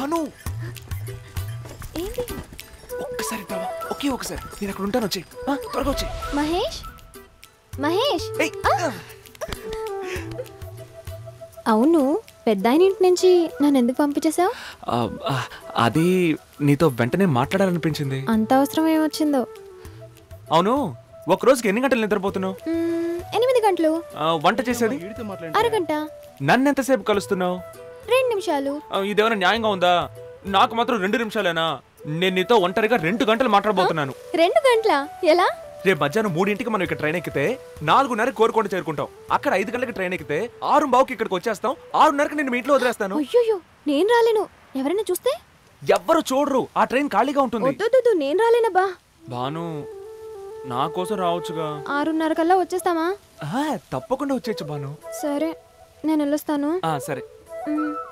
భాను! ఏంటి? ఒక్కసారి రావా ఒకే ఒకసారి నేను అక్కడ ఉంటాను వచ్చి త్వరగా వచ్చి మహేష్? మహేష్? అవును పెద్ద ఆయన ఇంటి నుంచి నన్ను ఎందుకు పంపించేశావు? అది నీతో వెంటనే మాట్లాడాలనిపించింది. అంత అవసరం ఏమొచ్చిందో? అవును ఒక రోజుకి ఎన్ని గంటలు నిద్రపోతున్నావు? ఎనిమిది గంటలు. వంట చేసేది? అరగంట. నన్ను ఎంతసేపు కలుస్తున్నావు? రెండు నిమిషాలు. ఇదేమైనా న్యాయంగా ఉందా? నాకు మాత్రం రెండు నిమిషాలేనా? నేను నీతో ఒంటరిగా రెండు గంటలు మాట్లాడబోతున్నాను. రెండు గంటల? ఎలా? రేపు మధ్యాహ్నం మూడింటికి మనం ఇక్కడ ట్రైన్ ఎక్కితే నాలుగున్నర కోరుకొండ చేరుకుంటాం. అక్కడ ఐదు గంటలకి ట్రైన్ ఎక్కితే ఆరు బావుకి ఇక్కడికి వచ్చేస్తాం. ఆరున్నరకి నేను మీ ఇంట్లో వదిలేస్తాను. అయ్యో నేను రాలేను. ఎవరైనా చూస్తే? ఎవ్వరు చూడరు. ఆ ట్రైన్ ఖాళీగా ఉంటుంది. నేను రాలేనబ్బా భాను నా కోసం రావచ్చుగా. ఆరున్నర కల్లా వచ్చేస్తామా తప్పకుండా వచ్చేయచ్చు భాను. సరే నేను వెళ్ళొస్తాను. సరే. 嗯。